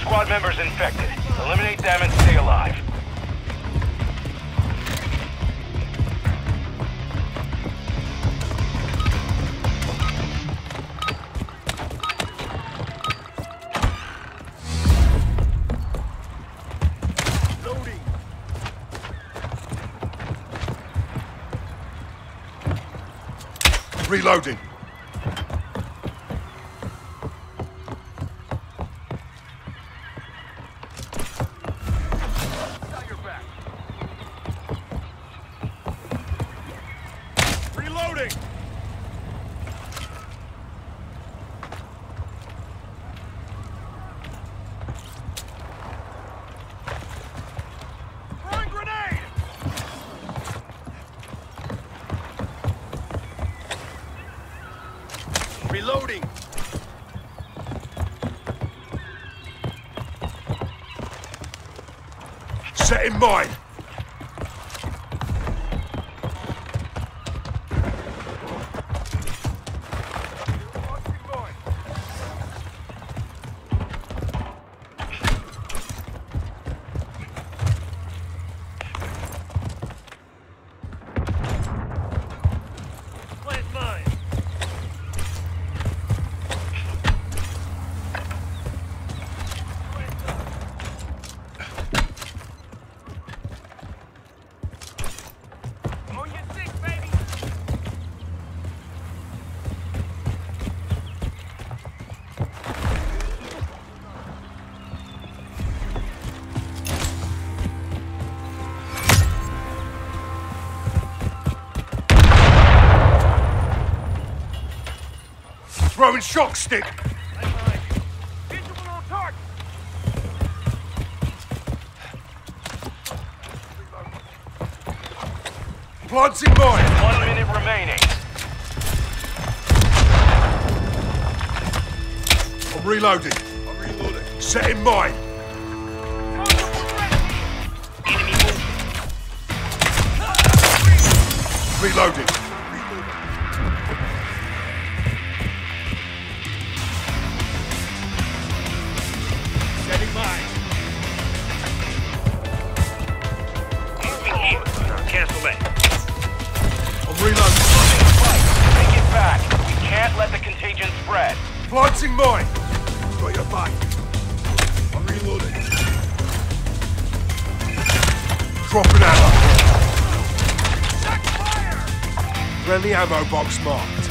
squad members infected. Eliminate them and stay alive. Reloading. Reloading! Reloading! Set in mine! Throwing shock stick! Plants in mine! One minute remaining. I'm reloading. I'm reloading. Set in mine! Reloading. Mine. Cancel that. I'm reloading. Take it back. We can't let the contagion spread. Planting mine. Got your back. I'm reloading. Dropping ammo. Friendly ammo box marked.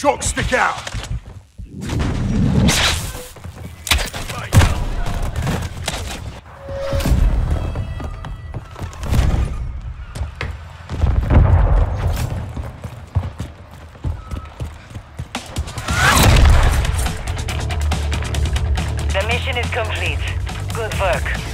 Shock stick out. The mission is complete. Good work.